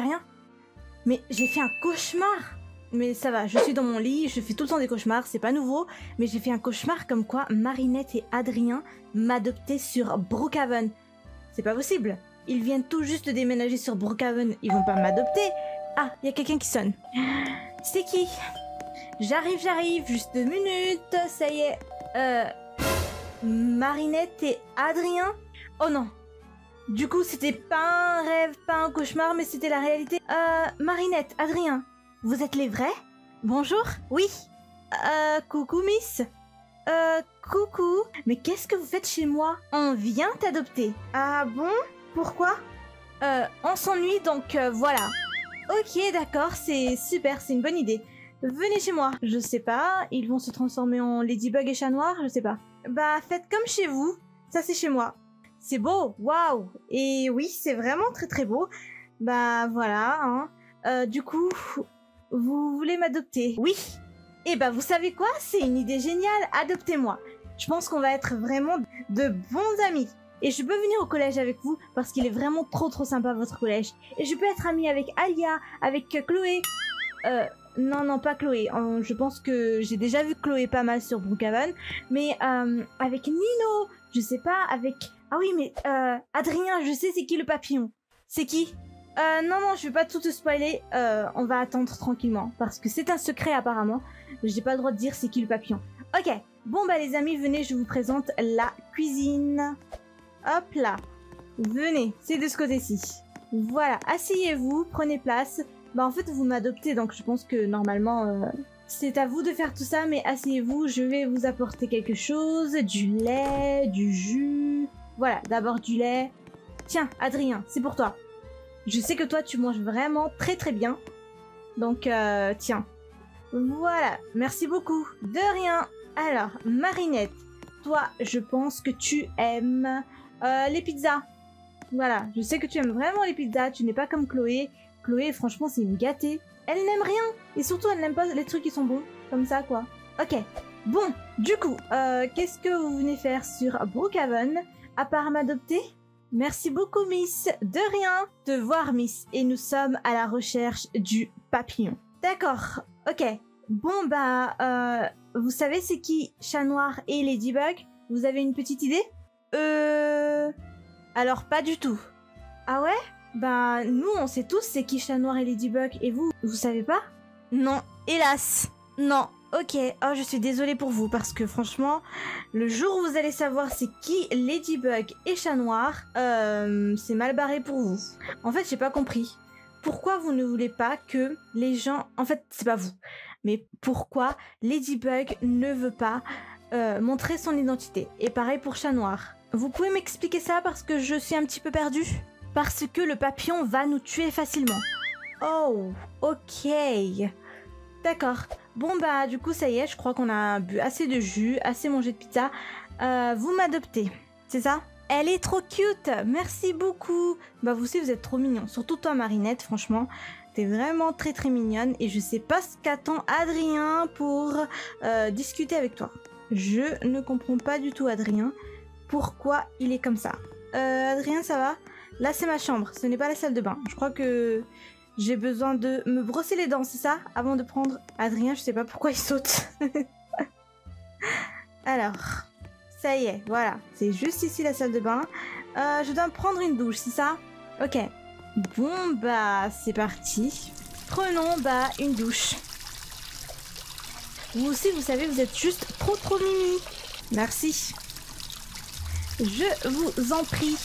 rien. Mais j'ai fait un cauchemar. Mais ça va, je suis dans mon lit, je fais tout le temps des cauchemars, c'est pas nouveau. Mais j'ai fait un cauchemar comme quoi Marinette et Adrien m'adoptaient sur Brookhaven. C'est pas possible. Ils viennent tout juste de déménager sur Brookhaven, ils vont pas m'adopter. Ah, il y a quelqu'un qui sonne. C'est qui? J'arrive, j'arrive, juste deux minutes, ça y est. Euh. Marinette et Adrien? Oh non Du coup, c'était pas un rêve, pas un cauchemar, mais c'était la réalité. Euh. Marinette, Adrien, vous êtes les vrais? Bonjour Oui Euh. Coucou, Miss Euh. Coucou Mais qu'est-ce que vous faites chez moi? On vient t'adopter. Ah bon? Pourquoi? Euh. On s'ennuie, donc euh, voilà. Ok, d'accord, c'est super, c'est une bonne idée. Venez chez moi. Je sais pas, ils vont se transformer en Ladybug et chat noir, je sais pas. Bah, faites comme chez vous. Ça, c'est chez moi. C'est beau, waouh Et oui, c'est vraiment très très beau. Bah, voilà, hein. Euh, du coup, vous voulez m'adopter? Oui Et bah, vous savez quoi? C'est une idée géniale, adoptez-moi. Je pense qu'on va être vraiment de bons amis. Et je peux venir au collège avec vous parce qu'il est vraiment trop trop sympa votre collège. Et je peux être amie avec Alia, avec Chloé. Euh, non, non, pas Chloé. Euh, je pense que j'ai déjà vu Chloé pas mal sur Brookhaven. Mais euh, avec Nino, je sais pas, avec... Ah oui, mais euh, Adrien, je sais c'est qui le papillon. C'est qui? Euh, non, non, je vais pas tout te spoiler. Euh, on va attendre tranquillement parce que c'est un secret apparemment. J'ai pas le droit de dire c'est qui le papillon. Ok, bon bah les amis, venez, je vous présente la cuisine. Hop là. Venez, c'est de ce côté-ci. Voilà, asseyez-vous, prenez place. Bah en fait, vous m'adoptez, donc je pense que normalement, euh, c'est à vous de faire tout ça, mais asseyez-vous, je vais vous apporter quelque chose. Du lait, du jus. Voilà, d'abord du lait. Tiens, Adrien, c'est pour toi. Je sais que toi, tu manges vraiment très très bien. Donc, euh, tiens. Voilà, merci beaucoup. De rien. Alors, Marinette, toi, je pense que tu aimes euh, les pizzas. Voilà, je sais que tu aimes vraiment les pizzas, tu n'es pas comme Chloé. Chloé, franchement, c'est une gâtée. Elle n'aime rien. Et surtout, elle n'aime pas les trucs qui sont bons. Comme ça, quoi. Ok. Bon, du coup, euh, qu'est-ce que vous venez faire sur Brookhaven À part m'adopter? Merci beaucoup, Miss. De rien. De voir, Miss. Et nous sommes à la recherche du papillon. D'accord. Ok. Bon, bah, euh, vous savez c'est qui Chat Noir et Ladybug? Vous avez une petite idée? Euh... Alors, pas du tout. Ah ouais? Bah, nous, on sait tous c'est qui Chat Noir et Ladybug. Et vous, vous savez pas? Non, hélas. Non. Ok, oh je suis désolée pour vous parce que franchement, le jour où vous allez savoir c'est qui Ladybug et Chat Noir, euh, c'est mal barré pour vous. En fait, j'ai pas compris. Pourquoi vous ne voulez pas que les gens... En fait, c'est pas vous. Mais pourquoi Ladybug ne veut pas euh, montrer son identité? Et pareil pour Chat Noir. Vous pouvez m'expliquer ça parce que je suis un petit peu perdue? Parce que le papillon va nous tuer facilement. Oh, ok. D'accord. Bon bah du coup ça y est, je crois qu'on a bu assez de jus, assez mangé de pizza. Euh, vous m'adoptez, c'est ça? Elle est trop cute, merci beaucoup. Bah vous aussi vous êtes trop mignon, surtout toi Marinette, franchement. T'es vraiment très très mignonne et je sais pas ce qu'attend Adrien pour euh, discuter avec toi. Je ne comprends pas du tout Adrien. Pourquoi il est comme ça euh, Adrien ça va? Là c'est ma chambre, ce n'est pas la salle de bain. Je crois que j'ai besoin de me brosser les dents, c'est ça? Avant de prendre Adrien, je sais pas pourquoi il saute. Alors, ça y est, voilà. C'est juste ici la salle de bain. Euh, je dois me prendre une douche, c'est ça? Ok. Bon, bah, c'est parti. Prenons, bah, une douche. Vous aussi, vous savez, vous êtes juste trop trop mimi. Merci. Je vous en prie.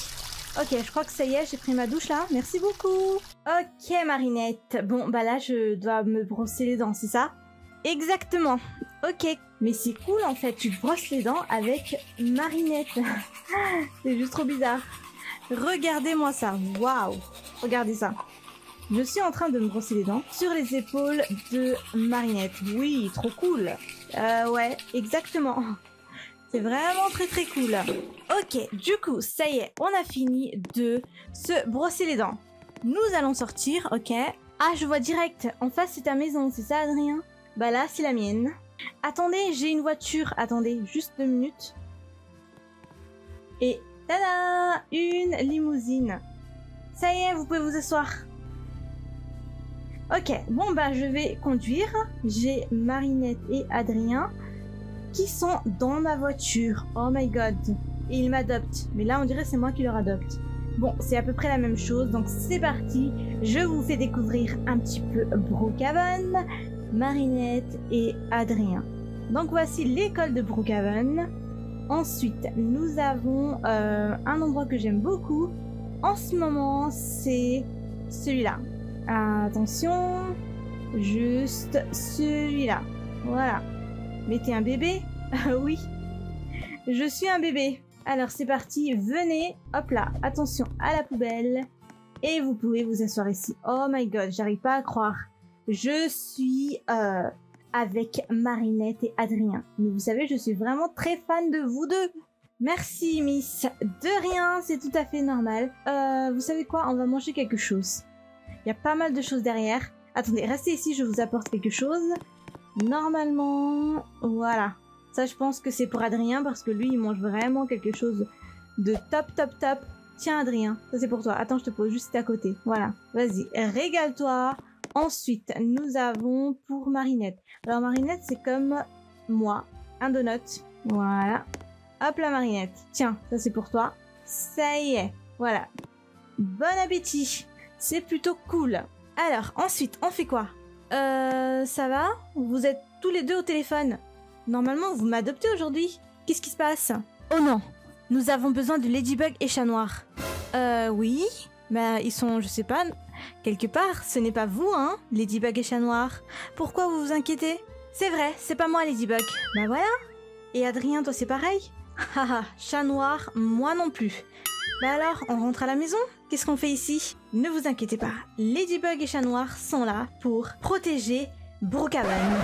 Ok, je crois que ça y est, j'ai pris ma douche là. Merci beaucoup. Ok, Marinette. Bon, bah là, je dois me brosser les dents, c'est ça? Exactement. Ok. Mais c'est cool en fait, tu brosses les dents avec Marinette. c'est juste trop bizarre. Regardez-moi ça. Waouh. Regardez ça. Je suis en train de me brosser les dents sur les épaules de Marinette. Oui, trop cool. Euh, ouais, exactement. C'est vraiment très très cool. Ok, du coup, ça y est, on a fini de se brosser les dents. Nous allons sortir, ok. Ah, je vois direct, en face c'est ta maison, c'est ça Adrien? Bah là, c'est la mienne. Attendez, j'ai une voiture. Attendez, juste deux minutes. Et tada Une limousine. Ça y est, vous pouvez vous asseoir. Ok, bon bah je vais conduire. J'ai Marinette et Adrien qui sont dans ma voiture. Oh my god. Et ils m'adoptent. Mais là on dirait c'est moi qui leur adopte. Bon, c'est à peu près la même chose, donc c'est parti. Je vous fais découvrir un petit peu Brookhaven, Marinette et Adrien. Donc voici l'école de Brookhaven. Ensuite, nous avons euh, un endroit que j'aime beaucoup. En ce moment, c'est celui-là. Attention, juste celui-là. Voilà. Mettez un bébé Oui. Je suis un bébé. Alors c'est parti, venez. Hop là, attention à la poubelle. Et vous pouvez vous asseoir ici. Oh my god, j'arrive pas à croire. Je suis euh, avec Marinette et Adrien. Mais vous savez, je suis vraiment très fan de vous deux. Merci, Miss. De rien, c'est tout à fait normal. Euh, vous savez quoi? On va manger quelque chose. Il y a pas mal de choses derrière. Attendez, restez ici, je vous apporte quelque chose. Normalement, voilà. Ça, je pense que c'est pour Adrien parce que lui, il mange vraiment quelque chose de top, top, top. Tiens, Adrien, ça c'est pour toi. Attends, je te pose juste à côté. Voilà. Vas-y, régale-toi. Ensuite, nous avons pour Marinette. Alors, Marinette, c'est comme moi. Un donut. Voilà. Hop la Marinette. Tiens, ça c'est pour toi. Ça y est. Voilà. Bon appétit. C'est plutôt cool. Alors, ensuite, on fait quoi? Euh, ça va Vous êtes tous les deux au téléphone. Normalement, vous m'adoptez aujourd'hui. Qu'est-ce qui se passe Oh non Nous avons besoin de Ladybug et Chat Noir. Euh, oui Mais ils sont, je sais pas, quelque part. Ce n'est pas vous, hein Ladybug et Chat Noir. Pourquoi vous vous inquiétez C'est vrai, c'est pas moi, Ladybug. Bah voilà Et Adrien, toi, c'est pareil Haha, Chat Noir, moi non plus. Bah alors, on rentre à la maison? Qu'est-ce qu'on fait ici? Ne vous inquiétez pas, Ladybug et Chat Noir sont là pour protéger Brookhaven.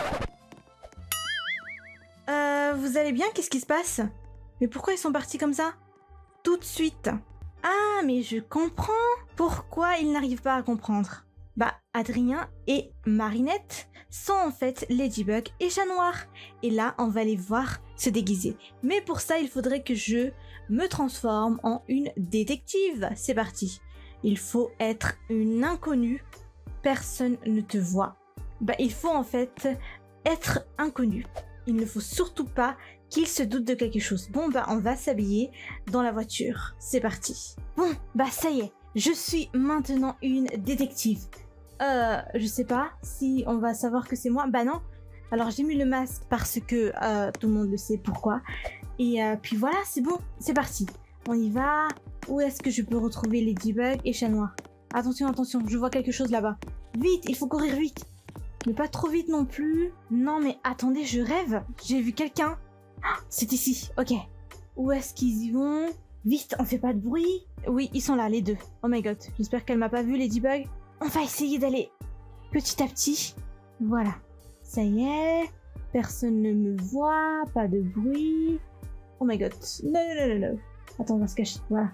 Euh, vous allez bien? Qu'est-ce qui se passe? Mais pourquoi ils sont partis comme ça? Tout de suite. Ah, mais je comprends pourquoi ils n'arrivent pas à comprendre? Bah, Adrien et Marinette sont en fait Ladybug et Chat Noir. Et là, on va les voir se déguiser. Mais pour ça, il faudrait que je me transforme en une détective. C'est parti. Il faut être une inconnue. Personne ne te voit. Bah, il faut en fait être inconnu. Il ne faut surtout pas qu'il se doute de quelque chose. Bon, bah, on va s'habiller dans la voiture. C'est parti. Bon, bah, ça y est. Je suis maintenant une détective. Euh, je sais pas si on va savoir que c'est moi. Bah non. Alors j'ai mis le masque parce que euh, tout le monde le sait pourquoi. Et euh, puis voilà, c'est bon, c'est parti. On y va. Où est-ce que je peux retrouver Ladybug et Chat Noir? Attention, attention, je vois quelque chose là-bas. Vite, il faut courir vite. Mais pas trop vite non plus. Non mais attendez, je rêve. J'ai vu quelqu'un. Ah, c'est ici, ok. Où est-ce qu'ils y vont? Vite, on fait pas de bruit. Oui, ils sont là, les deux. Oh my god, j'espère qu'elle m'a pas vu, Ladybug. On va essayer d'aller petit à petit. Voilà. Ça y est. Personne ne me voit. Pas de bruit. Oh my god. Non, non, non, non. Attends, on va se cacher. Voilà.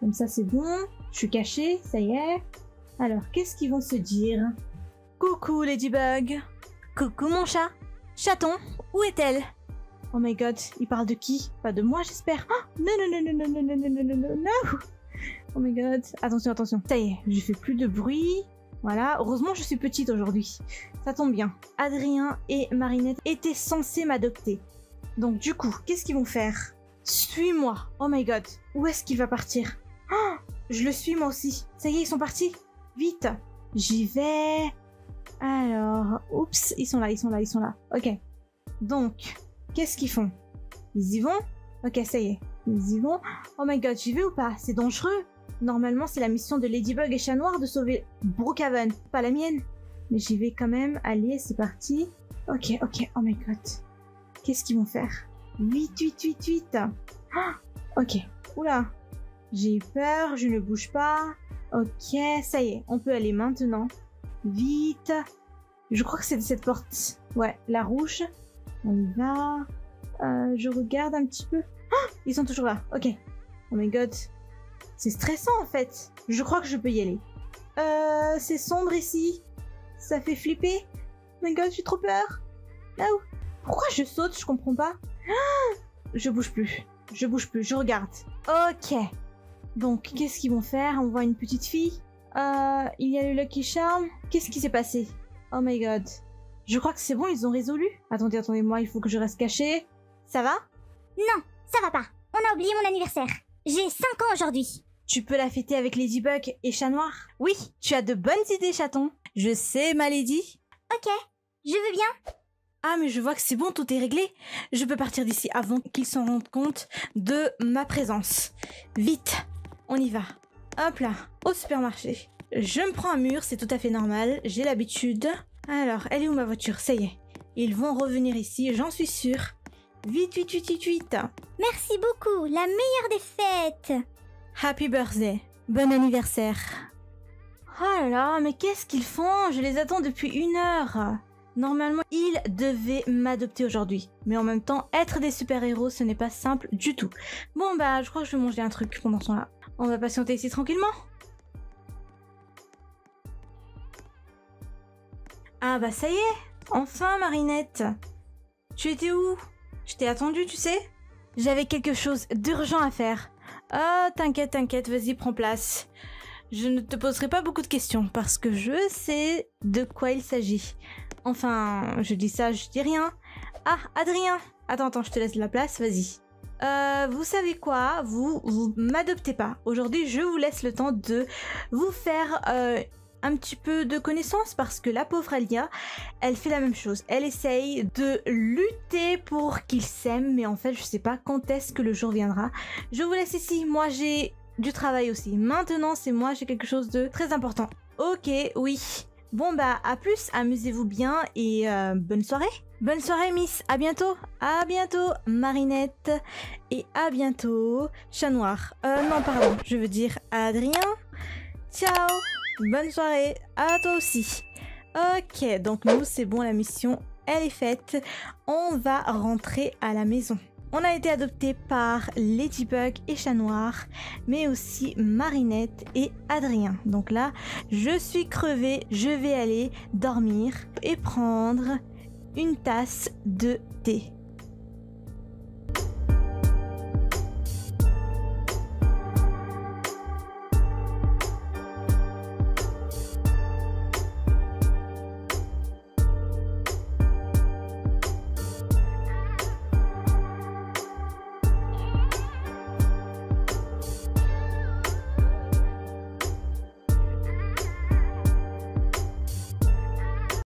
Comme ça, c'est bon. Je suis cachée. Ça y est. Alors, qu'est-ce qu'ils vont se dire Coucou, Ladybug. Coucou, mon chat. Chaton, où est-elle Oh my god, il parle de qui Pas de moi, j'espère. Oh, non, non, non, non, non, non, non, non, non, non, non. Oh my god. Attention, attention. Ça y est, je fais plus de bruit. Voilà. Heureusement, je suis petite aujourd'hui. Ça tombe bien. Adrien et Marinette étaient censés m'adopter. Donc du coup, qu'est-ce qu'ils vont faire? Suis-moi. Oh my god. Où est-ce qu'il va partir? Oh, Je le suis moi aussi. Ça y est, ils sont partis. Vite. J'y vais. Alors, oups, ils sont là, ils sont là, ils sont là. Ok. Donc, qu'est-ce qu'ils font? Ils y vont? Ok, ça y est. Ils y vont. Oh my god, j'y vais ou pas? C'est dangereux. Normalement, c'est la mission de Ladybug et Chat Noir de sauver Brookhaven, pas la mienne. Mais j'y vais quand même. Allez, c'est parti. Ok, ok. Oh my god. Qu'est-ce qu'ils vont faire? Vite, vite, vite, vite. Ah, ok. Oula. J'ai eu peur, je ne bouge pas. Ok, ça y est, on peut aller maintenant. Vite. Je crois que c'est cette porte. Ouais, la rouge. On y va. Euh, je regarde un petit peu. Ah, ils sont toujours là. Ok. Oh my god. C'est stressant en fait. Je crois que je peux y aller. Euh, c'est sombre ici. Ça fait flipper. Oh my god, j'ai trop peur. Là où Pourquoi je saute Je comprends pas. Ah je bouge plus. Je bouge plus. Je regarde. Ok. Donc, qu'est-ce qu'ils vont faire? On voit une petite fille. Euh, il y a le Lucky Charm. Qu'est-ce qui s'est passé? Oh my god. Je crois que c'est bon, ils ont résolu. Attendez, attendez-moi, il faut que je reste caché. Ça va? Non, ça va pas. On a oublié mon anniversaire. J'ai 5 ans aujourd'hui. Tu peux la fêter avec Ladybug et Chat Noir? Oui, tu as de bonnes idées, chaton. Je sais, ma lady. Ok, je veux bien. Ah, mais je vois que c'est bon, tout est réglé. Je peux partir d'ici avant qu'ils s'en rendent compte de ma présence. Vite, on y va. Hop là, au supermarché. Je me prends un mur, c'est tout à fait normal, j'ai l'habitude. Alors, elle est où ma voiture? Ça y est. Ils vont revenir ici, j'en suis sûre. Vite, vite, vite, vite, vite. Merci beaucoup, la meilleure des fêtes. Happy birthday. Bon anniversaire. Oh là là, mais qu'est-ce qu'ils font? Je les attends depuis une heure. Normalement, ils devaient m'adopter aujourd'hui. Mais en même temps, être des super-héros, ce n'est pas simple du tout. Bon bah, je crois que je vais manger un truc pendant ce temps-là. On va patienter ici tranquillement. Ah bah ça y est Enfin Marinette Tu étais où? Je t'ai attendu, tu sais J'avais quelque chose d'urgent à faire. Ah, t'inquiète, t'inquiète, vas-y, prends place. Je ne te poserai pas beaucoup de questions parce que je sais de quoi il s'agit. Enfin, je dis ça, je dis rien. Ah, Adrien Attends, attends, je te laisse la place, vas-y. Euh, vous savez quoi? Vous, vous m'adoptez pas. Aujourd'hui, je vous laisse le temps de vous faire euh, un petit peu de connaissance parce que la pauvre Alia, elle fait la même chose. Elle essaye de lutter pour qu'il s'aime, mais en fait, je sais pas quand est-ce que le jour viendra. Je vous laisse ici. Moi, j'ai du travail aussi. Maintenant, c'est moi, j'ai quelque chose de très important. Ok, oui. Bon bah à plus, amusez-vous bien et euh, bonne soirée. Bonne soirée Miss, à bientôt. À bientôt Marinette et à bientôt Chat Noir. Euh non pardon, je veux dire Adrien. Ciao. Bonne soirée à toi aussi. Ok, donc nous c'est bon la mission, elle est faite. On va rentrer à la maison. On a été adopté par Ladybug et Chat Noir, mais aussi Marinette et Adrien. Donc là, je suis crevée, je vais aller dormir et prendre une tasse de thé.